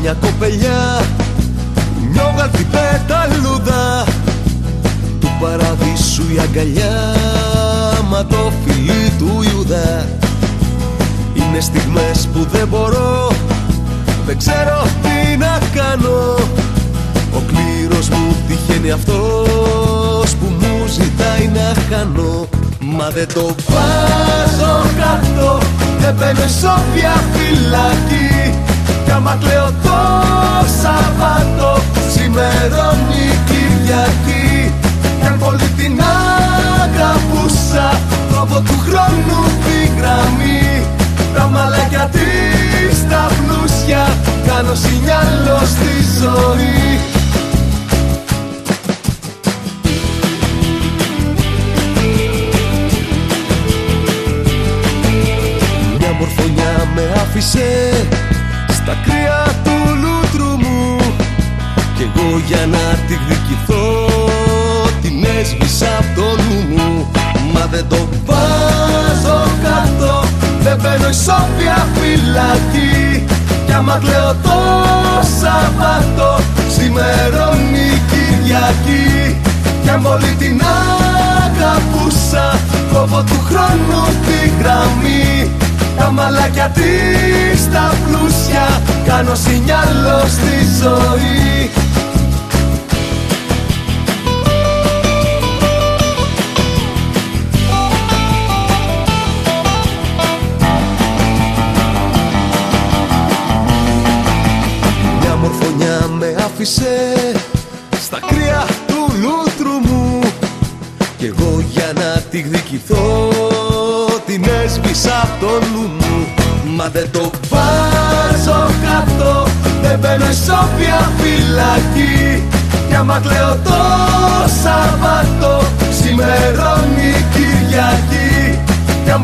μια κοπελιά. Νιώγαλτη πεταλούδα Του παραδείσου η αγκαλιά. Μα το φιλί του Ιούδα Είναι στιγμές που δεν μπορώ. Δεν ξέρω τι να κάνω. Ο κλήρος μου τυχαίνει αυτός Που μου ζητάει να χάνω. Μα δεν το βάζω κάτω. Δεν μπαίνω σόφια φυλακή Κι άμα κλαίω το Σαββάτο. Σημερώνει Κυριακή. Κι αν πολύ την αγαπούσα Τρόπο του χρόνου τη γραμμή. Τα μαλάκια της τα πλούσια Κάνω σινιάλο στη ζωή. Μορφωνιά με άφησε στα κρύα του λούτρου μου. Κι εγώ για να τη διοικηθώ την έσβησα από το νου μου. Μα δεν το βάζω κάτω, δεν μπαίνω ισόφια φυλακή. Κι άμα κλαίω το Σαββάτο, σημερώνει Κυριακή. Κι αν πολύ την αγαπούσα, κόβω του χρόνου τη γραμμή. Τα μαλάκια της τα πλούσια Κάνω σινιάλο στη ζωή. Μια μορφωνιά με άφησε Στα κρύα του λούτρου μου. Κι εγώ για να τη γδικηθώ την έσβησα απ' το νου μου. Μα δεν το βάζω κάτω Δεν μπαίνω ισόφια φυλακή. Κι άμα κλαίω το Σαββάτο Σημερώνει Κυριακή. Κι αν